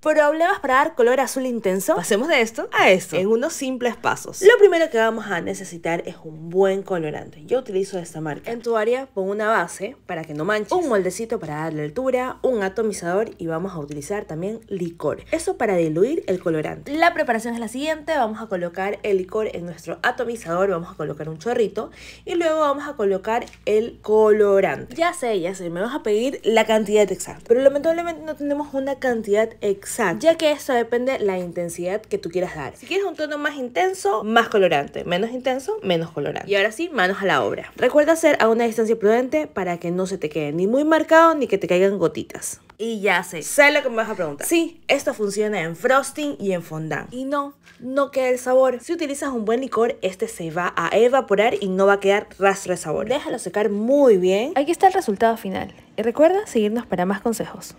¿Problemas para dar color azul intenso? Pasemos de esto a esto, en unos simples pasos. Lo primero que vamos a necesitar es un buen colorante. Yo utilizo esta marca. En tu área pon una base para que no manches, un moldecito para darle altura, un atomizador y vamos a utilizar también licor. Eso para diluir el colorante. La preparación es la siguiente, vamos a colocar el licor en nuestro atomizador, vamos a colocar un chorrito y luego vamos a colocar el colorante. Ya sé, ya sé, me vas a pedir la cantidad exacta, pero lamentablemente no tenemos una cantidad exacta ya que esto depende la intensidad que tú quieras dar. Si quieres un tono más intenso, más colorante, menos intenso, menos colorante. Y ahora sí, manos a la obra. Recuerda hacer a una distancia prudente para que no se te quede ni muy marcado ni que te caigan gotitas. Y ya sé, sé lo que me vas a preguntar. Sí, esto funciona en frosting y en fondant. Y no, no queda el sabor. Si utilizas un buen licor, este se va a evaporar y no va a quedar rastro de sabor. Déjalo secar muy bien. Aquí está el resultado final. Y recuerda seguirnos para más consejos.